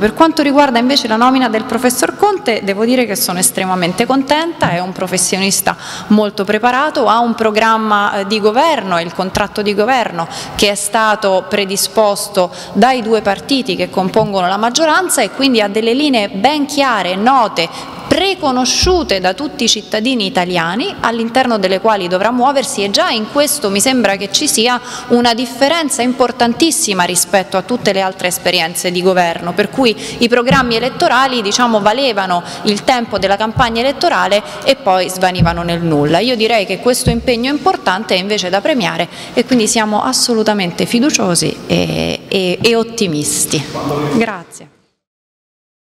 Per quanto riguarda invece la nomina del professor Conte, devo dire che sono estremamente contenta, è un professionista molto preparato, ha un programma eh, di governo, il contratto di governo che è stato predisposto dai due partiti che compongono la maggioranza e quindi ha delle linee ben chiare, note, preconosciute da tutti i cittadini italiani all'interno delle quali dovrà muoversi e già in questo mi sembra che ci sia una differenza importantissima rispetto a tutte le altre esperienze di governo, per cui i programmi elettorali diciamo, valevano il tempo della campagna elettorale e poi svanivano nel nulla. Io direi che questo impegno importante è invece da premiare e quindi siamo assolutamente fiduciosi e, e, e ottimisti. Grazie.